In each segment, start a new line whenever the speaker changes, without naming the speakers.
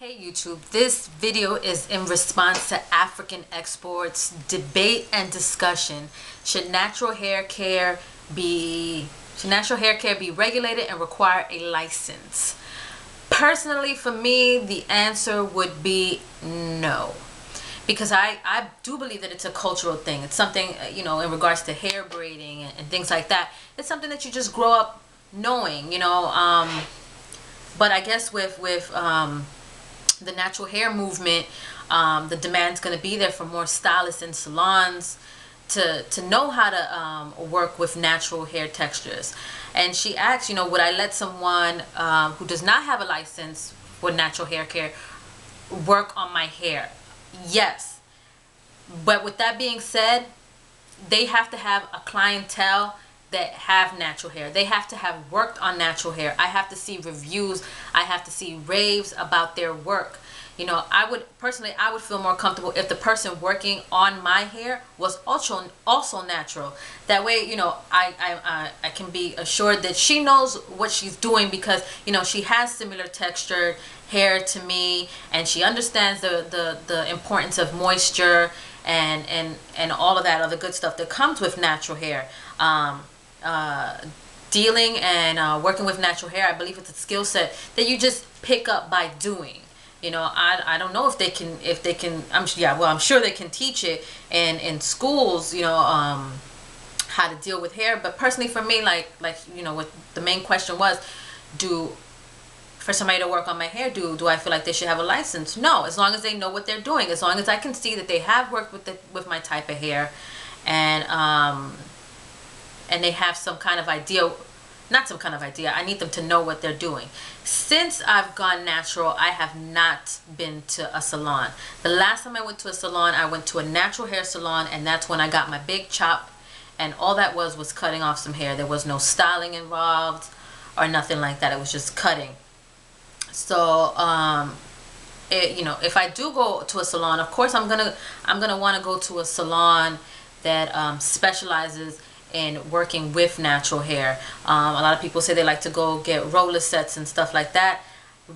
Hey YouTube, this video is in response to African Exports debate and discussion. Should natural hair care be should natural hair care be regulated and require a license? Personally, for me, the answer would be no. Because I, I do believe that it's a cultural thing. It's something, uh, you know, in regards to hair braiding and, and things like that. It's something that you just grow up knowing, you know. Um, but I guess with, with um, the natural hair movement, um, the demand's going to be there for more stylists and salons to to know how to um, work with natural hair textures. And she asked, you know, would I let someone um, who does not have a license for natural hair care work on my hair? Yes. But with that being said, they have to have a clientele that have natural hair. They have to have worked on natural hair. I have to see reviews. I have to see raves about their work. You know, I would personally, I would feel more comfortable if the person working on my hair was also also natural. That way, you know, I I I, can be assured that she knows what she's doing because you know she has similar textured hair to me, and she understands the the the importance of moisture and and and all of that other good stuff that comes with natural hair. Um, uh, dealing and uh, working with natural hair, I believe it's a skill set that you just pick up by doing. You know, I, I don't know if they can if they can. I'm yeah, well, I'm sure they can teach it in in schools. You know, um, how to deal with hair. But personally, for me, like like you know, what the main question was, do for somebody to work on my hair, do do I feel like they should have a license? No, as long as they know what they're doing, as long as I can see that they have worked with the with my type of hair, and um, and they have some kind of idea not some kind of idea i need them to know what they're doing. Since i've gone natural i have not been to a salon. The last time i went to a salon i went to a natural hair salon and that's when i got my big chop and all that was was cutting off some hair. There was no styling involved or nothing like that. It was just cutting. So um it, you know if i do go to a salon of course i'm gonna i'm gonna want to go to a salon that um, specializes in working with natural hair. Um, a lot of people say they like to go get roller sets and stuff like that.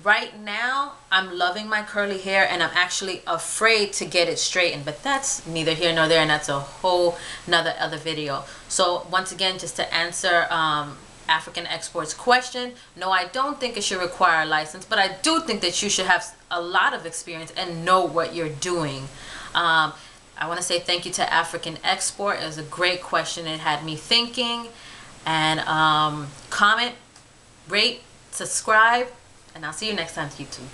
Right now, I'm loving my curly hair and I'm actually afraid to get it straightened, but that's neither here nor there and that's a whole nother other video. So once again, just to answer um, African Exports question, no, I don't think it should require a license, but I do think that you should have a lot of experience and know what you're doing. Um, I want to say thank you to African Export. It was a great question. It had me thinking. And um, comment, rate, subscribe, and I'll see you next time, YouTube.